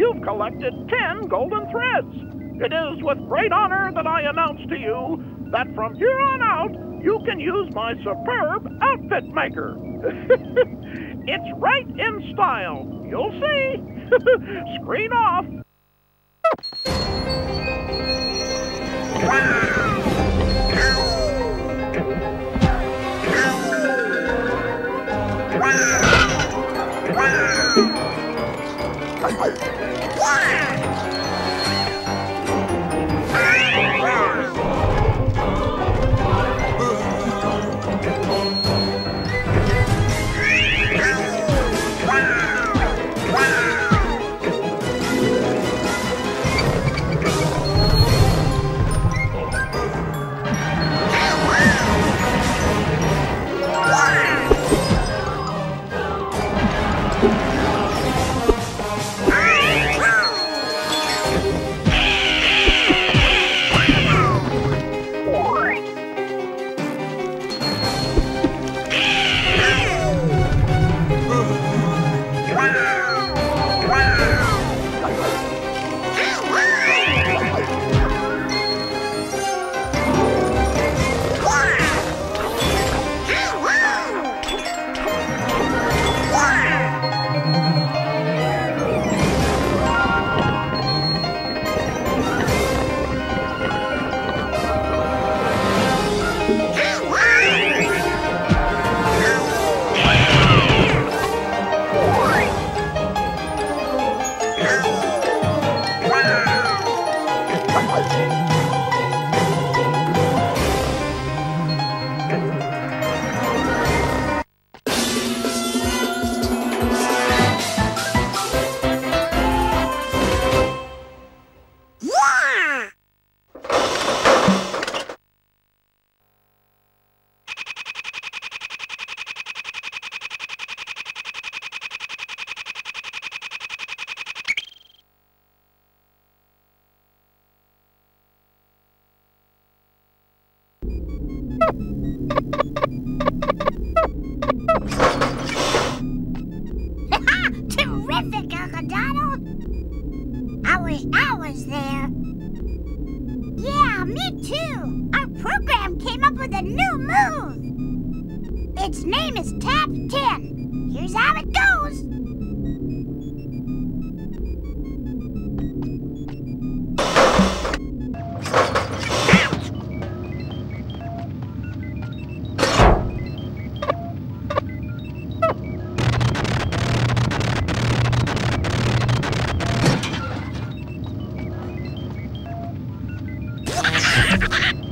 You've collected 10 golden threads. It is with great honor that I announce to you that from here on out, you can use my superb outfit maker. it's right in style. You'll see. Screen off. 아 빠. Thank you. Uncle Donald. I wish I was there. Yeah, me too. Our program came up with a new move. Its name is Tap 10. Here's how it goes. ハハハハ!